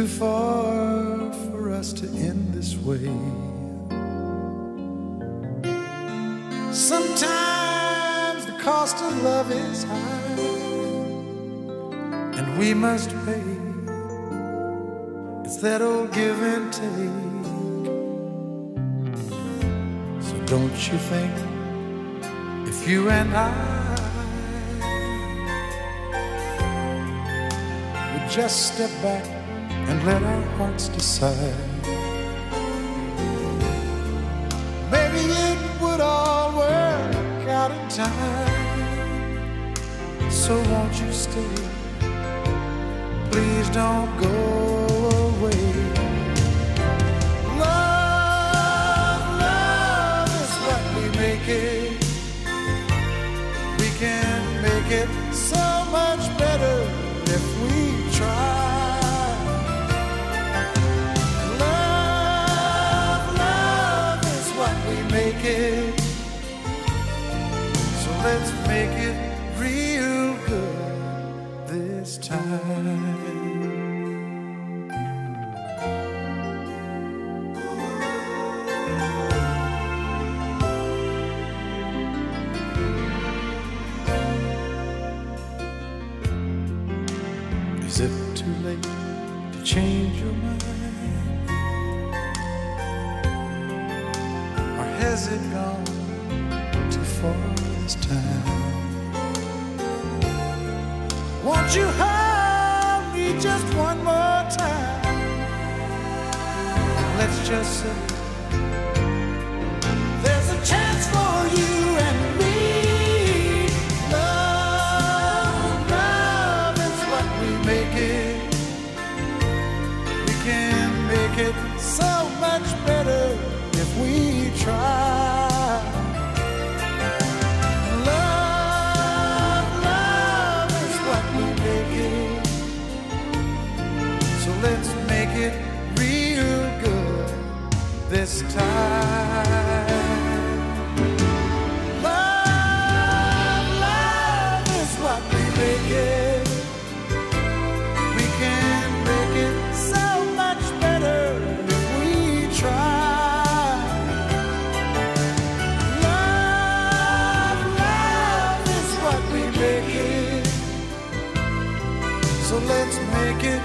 Too far for us to end this way. Sometimes the cost of love is high, and we must pay. It's that old give and take. So don't you think if you and I would just step back and let our hearts decide? Maybe it would all work out in time. So won't you stay? Please don't go away. Love, love is what we make it. Let's make it real good this time. Is it too late to change your mind? Or has it gone too far this time? Won't you hold me just one more time? Let's just say this time. Love, love is what we make it. We can make it so much better if we try. Love, love is what we make it. So let's make it